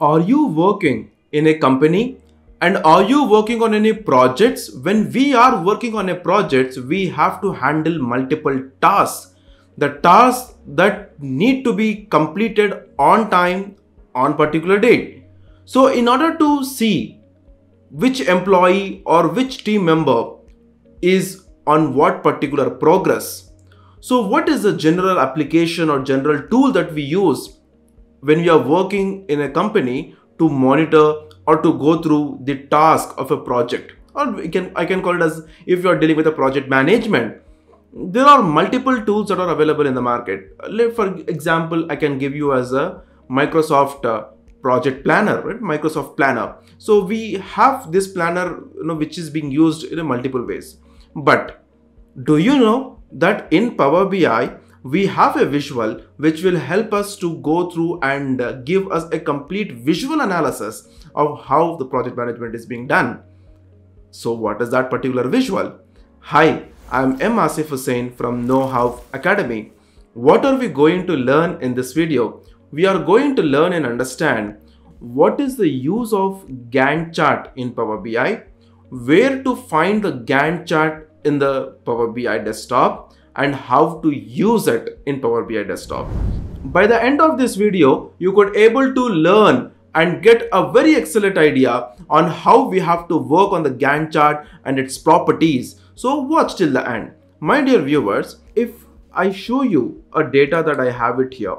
Are you working in a company and are you working on any projects? When we are working on a project, we have to handle multiple tasks. The tasks that need to be completed on time on particular date. So in order to see which employee or which team member is on what particular progress. So what is the general application or general tool that we use when we are working in a company to monitor or to go through the task of a project. Or we can I can call it as if you are dealing with a project management there are multiple tools that are available in the market. For example I can give you as a Microsoft uh, project planner right? Microsoft planner. So we have this planner you know which is being used in multiple ways. But do you know that in Power BI we have a visual which will help us to go through and give us a complete visual analysis of how the project management is being done. So what is that particular visual? Hi, I'm M. Asif Hussain from KnowHow Academy. What are we going to learn in this video? We are going to learn and understand what is the use of Gantt chart in Power BI, where to find the Gantt chart in the Power BI desktop, and how to use it in Power BI desktop. By the end of this video, you could able to learn and get a very excellent idea on how we have to work on the Gantt chart and its properties. So watch till the end. My dear viewers, if I show you a data that I have it here,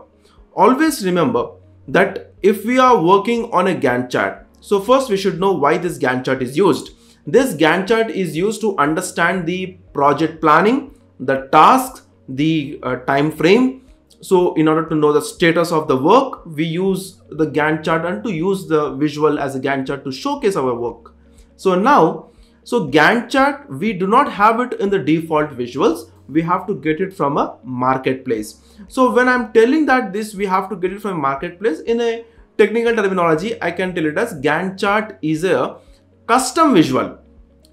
always remember that if we are working on a Gantt chart, so first we should know why this Gantt chart is used. This Gantt chart is used to understand the project planning, the task, the uh, time frame. So in order to know the status of the work, we use the Gantt chart and to use the visual as a Gantt chart to showcase our work. So now, so Gantt chart, we do not have it in the default visuals. We have to get it from a marketplace. So when I'm telling that this, we have to get it from a marketplace in a technical terminology, I can tell it as Gantt chart is a custom visual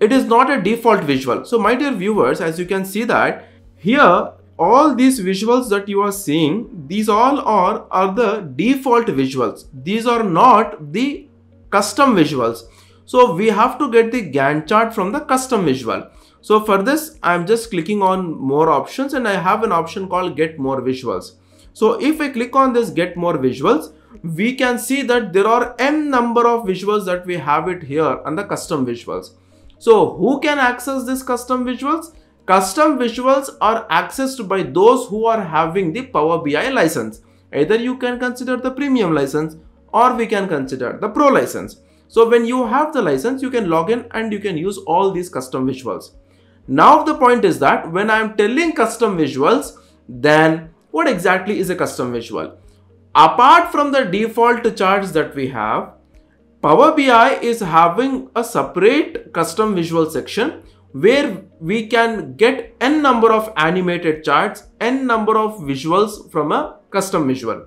it is not a default visual. So my dear viewers, as you can see that here, all these visuals that you are seeing, these all are, are the default visuals. These are not the custom visuals. So we have to get the Gantt chart from the custom visual. So for this, I'm just clicking on more options and I have an option called get more visuals. So if I click on this get more visuals, we can see that there are n number of visuals that we have it here on the custom visuals. So who can access this custom visuals? Custom visuals are accessed by those who are having the Power BI license. Either you can consider the premium license or we can consider the pro license. So when you have the license, you can log in and you can use all these custom visuals. Now the point is that when I'm telling custom visuals, then what exactly is a custom visual? Apart from the default charts that we have, Power BI is having a separate custom visual section where we can get n number of animated charts, n number of visuals from a custom visual.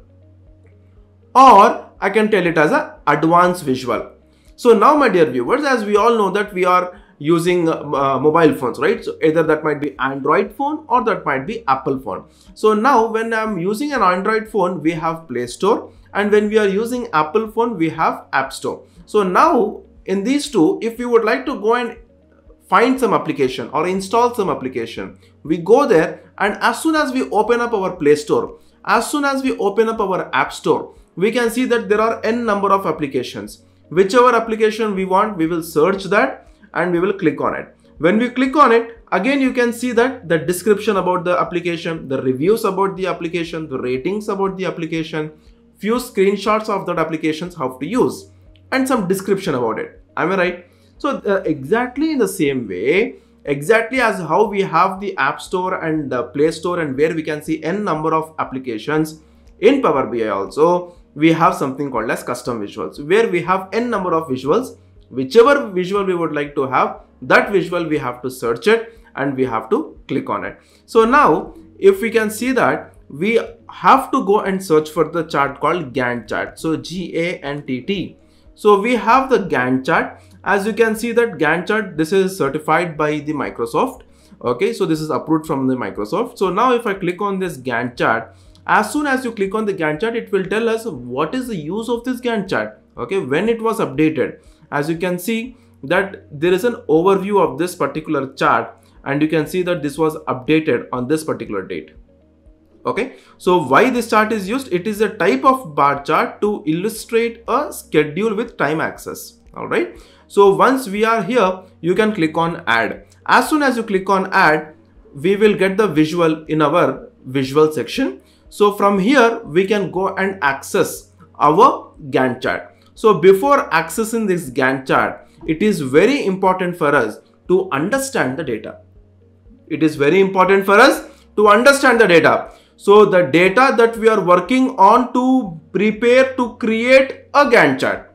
Or I can tell it as a advanced visual. So now my dear viewers, as we all know that we are using uh, mobile phones, right? So either that might be Android phone or that might be Apple phone. So now when I'm using an Android phone, we have Play Store and when we are using Apple phone, we have App Store. So now in these two, if we would like to go and find some application or install some application, we go there and as soon as we open up our Play Store, as soon as we open up our App Store, we can see that there are n number of applications. Whichever application we want, we will search that and we will click on it. When we click on it, again you can see that the description about the application, the reviews about the application, the ratings about the application, few screenshots of that applications how to use and some description about it. Am I right? So uh, exactly in the same way, exactly as how we have the App Store and the Play Store and where we can see n number of applications in Power BI also, we have something called as custom visuals where we have n number of visuals. Whichever visual we would like to have, that visual we have to search it and we have to click on it. So now if we can see that we have to go and search for the chart called Gantt chart. So G-A-N-T-T. So we have the Gantt chart. As you can see that Gantt chart, this is certified by the Microsoft. Okay, so this is approved from the Microsoft. So now if I click on this Gantt chart, as soon as you click on the Gantt chart, it will tell us what is the use of this Gantt chart. okay when it was updated as you can see that there is an overview of this particular chart and you can see that this was updated on this particular date. Okay? So why this chart is used? It is a type of bar chart to illustrate a schedule with time axis. All right so once we are here you can click on add. As soon as you click on add we will get the visual in our visual section. So from here we can go and access our gantt chart so before accessing this gantt chart it is very important for us to understand the data it is very important for us to understand the data so the data that we are working on to prepare to create a Gantt chart.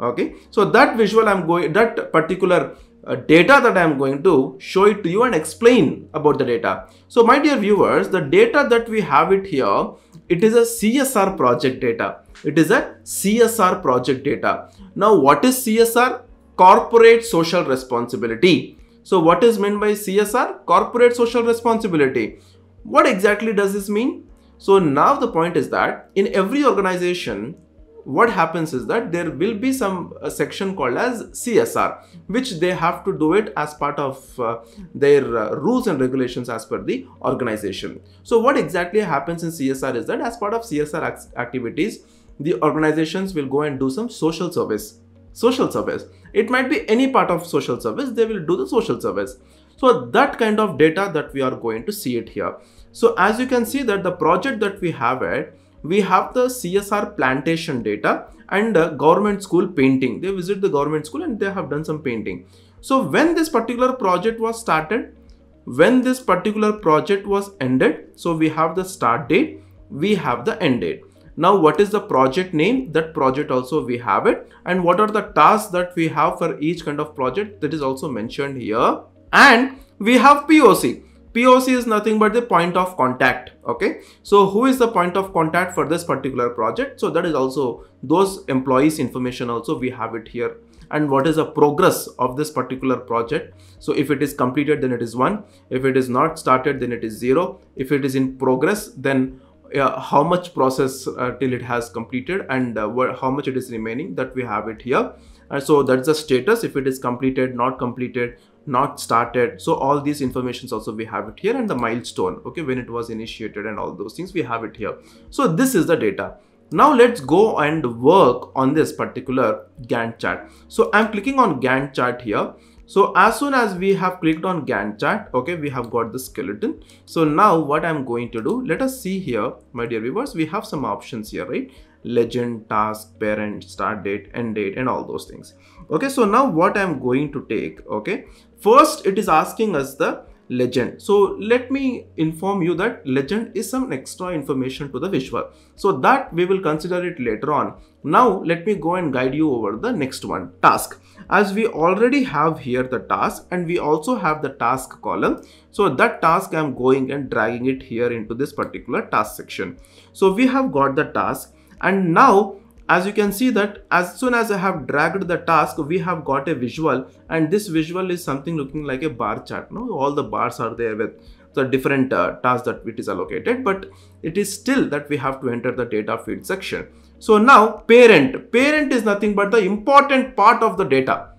Okay. So that visual I'm going, that particular uh, data that I'm going to show it to you and explain about the data. So my dear viewers, the data that we have it here, it is a CSR project data. It is a CSR project data. Now what is CSR? Corporate social responsibility. So what is meant by CSR? Corporate social responsibility. What exactly does this mean? So now the point is that in every organization, what happens is that there will be some section called as CSR, which they have to do it as part of uh, their uh, rules and regulations as per the organization. So what exactly happens in CSR is that as part of CSR activities, the organizations will go and do some social service. Social service. It might be any part of social service, they will do the social service. So that kind of data that we are going to see it here. So as you can see that the project that we have it, we have the CSR plantation data and uh, government school painting. They visit the government school and they have done some painting. So when this particular project was started, when this particular project was ended, so we have the start date, we have the end date. Now what is the project name? That project also we have it. And what are the tasks that we have for each kind of project that is also mentioned here and we have POC. POC is nothing but the point of contact. Okay. So who is the point of contact for this particular project? So that is also those employees information also we have it here and what is the progress of this particular project. So if it is completed, then it is one. If it is not started, then it is zero. If it is in progress, then uh, how much process uh, till it has completed and uh, how much it is remaining that we have it here. And so that's the status. If it is completed, not completed, not started so all these informations also we have it here and the milestone okay when it was initiated and all those things we have it here. So this is the data. Now let's go and work on this particular gantt chart. So i'm clicking on gantt chart here so as soon as we have clicked on gantt chart okay we have got the skeleton. So now what i'm going to do let us see here my dear viewers we have some options here right? Legend task parent start date end date and all those things. Okay so now what i'm going to take okay first it is asking us the legend. So let me inform you that legend is some extra information to the visual. So that we will consider it later on. Now let me go and guide you over the next one task. As we already have here the task and we also have the task column. So that task i'm going and dragging it here into this particular task section. So we have got the task and now as you can see that as soon as I have dragged the task we have got a visual and this visual is something looking like a bar chart no? All the bars are there with the different uh, tasks that it is allocated but it is still that we have to enter the data field section. So now parent parent is nothing but the important part of the data.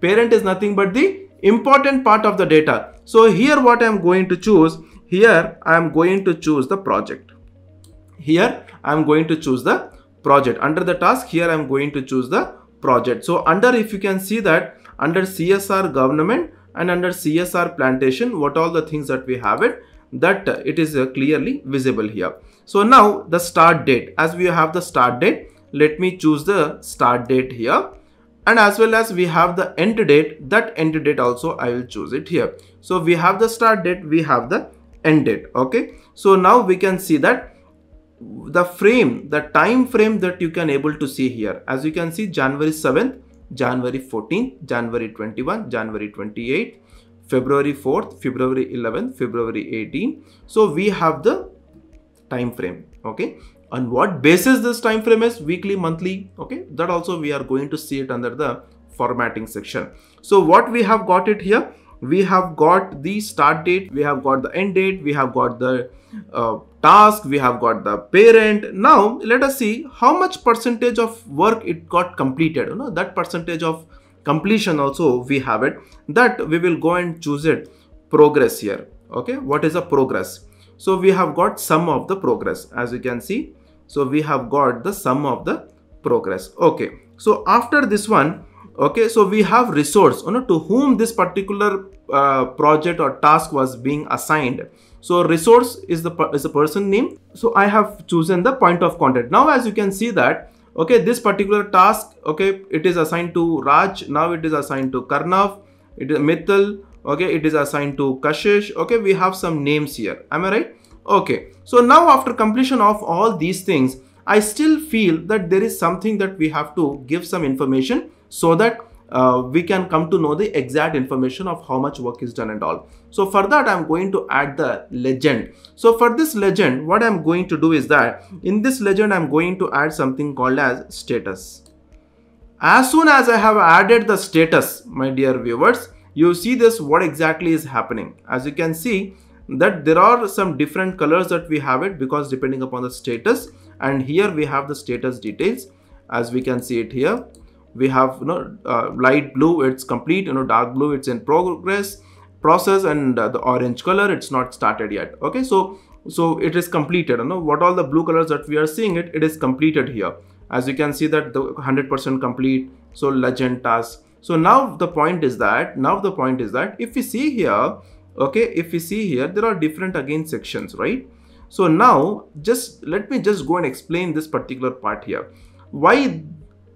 Parent is nothing but the important part of the data. So here what I am going to choose here I am going to choose the project. Here I am going to choose the project. Under the task here i'm going to choose the project. So under if you can see that under csr government and under csr plantation what all the things that we have it that it is uh, clearly visible here. So now the start date. As we have the start date let me choose the start date here. And as well as we have the end date that end date also i will choose it here. So we have the start date we have the end date. Okay? So now we can see that the frame, the time frame that you can able to see here. As you can see January 7th, January 14th, January 21, January 28th, February 4th, February 11th, February 18th. So we have the time frame. Okay. On what basis this time frame is weekly, monthly. Okay. That also we are going to see it under the formatting section. So what we have got it here we have got the start date we have got the end date we have got the uh, task we have got the parent. Now let us see how much percentage of work it got completed. You know that percentage of completion also we have it. That we will go and choose it. Progress here. Okay what is the progress? So we have got sum of the progress as you can see. So we have got the sum of the progress. Okay so after this one okay so we have resource you know to whom this particular uh, project or task was being assigned. So resource is the is the person name. So i have chosen the point of contact. Now as you can see that okay this particular task okay it is assigned to raj now it is assigned to karnav it is mithil okay it is assigned to kashish okay we have some names here. Am i right? Okay so now after completion of all these things i still feel that there is something that we have to give some information so that uh, we can come to know the exact information of how much work is done and all. So for that, I'm going to add the legend. So for this legend, what I'm going to do is that in this legend, I'm going to add something called as status. As soon as I have added the status, my dear viewers, you see this what exactly is happening. As you can see that there are some different colors that we have it because depending upon the status and here we have the status details as we can see it here we have you know uh, light blue it's complete you know dark blue it's in progress process and uh, the orange color it's not started yet. Okay so so it is completed you know what all the blue colors that we are seeing it it is completed here. As you can see that the 100% complete so legend task so now the point is that now the point is that if we see here okay if we see here there are different again sections right? So now just let me just go and explain this particular part here. Why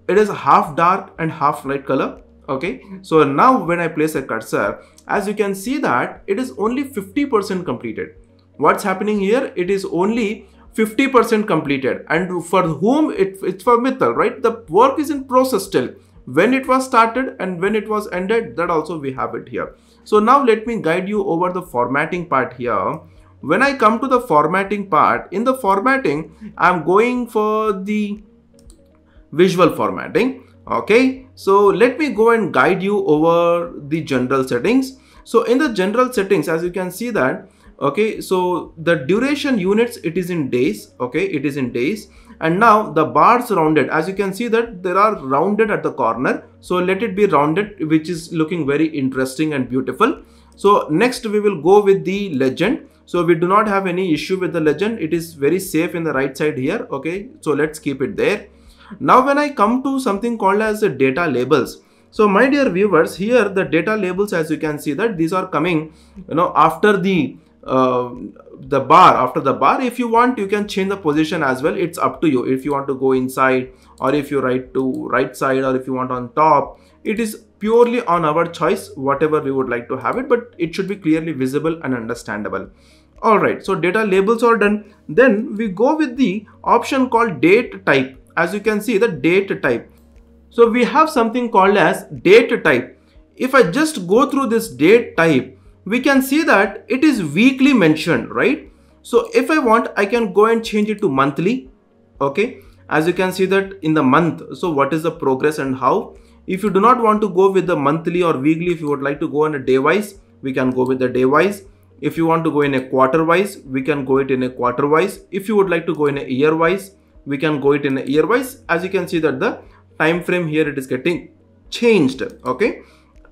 it is half dark and half light color okay? Mm-hmm. So now when i place a cursor as you can see that it is only 50% completed. What's happening here? It is only 50% completed. And for whom it, it's for Mithil right? The work is in process still. When it was started and when it was ended that also we have it here. So now let me guide you over the formatting part here. When I come to the formatting part in the formatting I'm going for the visual formatting. Okay so let me go and guide you over the general settings. So in the general settings as you can see that okay so the duration units it is in days okay it is in days. And now the bars rounded as you can see that there are rounded at the corner. So let it be rounded which is looking very interesting and beautiful. So next we will go with the legend. So we do not have any issue with the legend. It is very safe in the right side here okay? So let's keep it there now when I come to something called as data labels, so my dear viewers, here the data labels as you can see that these are coming you know after the uh, the bar after the bar. If you want you can change the position as well. It's up to you. If you want to go inside or if you write to right side or if you want on top it is purely on our choice whatever we would like to have it but it should be clearly visible and understandable. All right so data labels are done. Then we go with the option called date type as you can see the date type. So we have something called as date type. If I just go through this date type, we can see that it is weekly mentioned, right? So if I want, I can go and change it to monthly. Okay. As you can see that in the month. So what is the progress and how? If you do not want to go with the monthly or weekly, if you would like to go on a day wise, we can go with the day wise. If you want to go in a quarter wise, we can go it in a quarter wise. If you would like to go in a year wise, we can go it in a year wise. As you can see that the time frame here it is getting changed okay?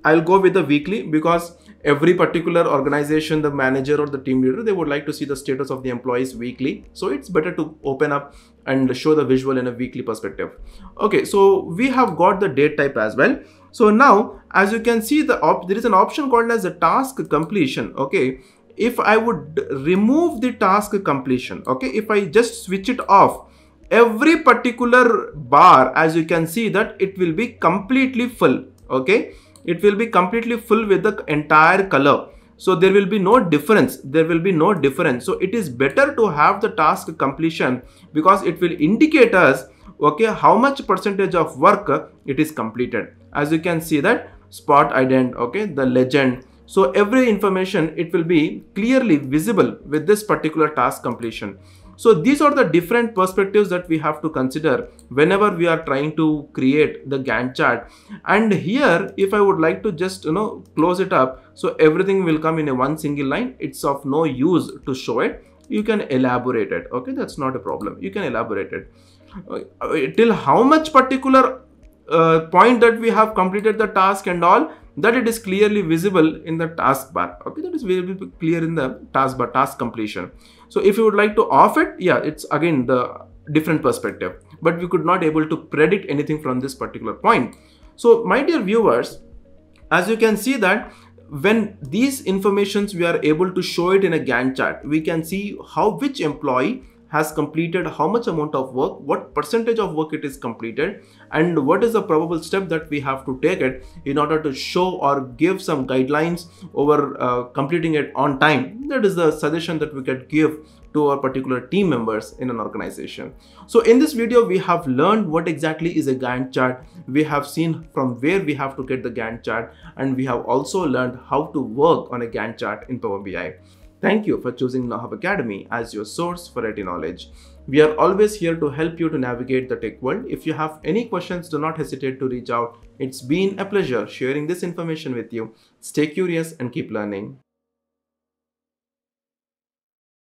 I'll go with the weekly because every particular organization the manager or the team leader they would like to see the status of the employees weekly. So it's better to open up and show the visual in a weekly perspective. Okay so we have got the date type as well. So now as you can see the op there is an option called as the task completion okay? If i would remove the task completion okay? If i just switch it off every particular bar as you can see that it will be completely full okay? It will be completely full with the entire color. So there will be no difference. There will be no difference. So it is better to have the task completion because it will indicate us okay how much percentage of work it is completed. As you can see that spot ident okay the legend. So every information it will be clearly visible with this particular task completion So these are the different perspectives that we have to consider whenever we are trying to create the Gantt chart. And here, if I would like to just, you know, close it up, so everything will come in a one single line. It's of no use to show it. You can elaborate it. Okay, that's not a problem. You can elaborate it. Uh, till how much particular uh, point that we have completed the task and all that it is clearly visible in the taskbar okay that is very clear in the taskbar task completion. So if you would like to off it yeah it's again the different perspective but we could not able to predict anything from this particular point. So my dear viewers as you can see that when these informations we are able to show it in a Gantt chart we can see how which employee has completed how much amount of work, what percentage of work it is completed, and what is the probable step that we have to take it in order to show or give some guidelines over uh, completing it on time. That is the suggestion that we can give to our particular team members in an organization. So in this video, we have learned what exactly is a Gantt chart. We have seen from where we have to get the Gantt chart and we have also learned how to work on a Gantt chart in Power BI. Thank you for choosing KnowHow Academy as your source for IT knowledge. We are always here to help you to navigate the tech world. If you have any questions, do not hesitate to reach out. It's been a pleasure sharing this information with you. Stay curious and keep learning.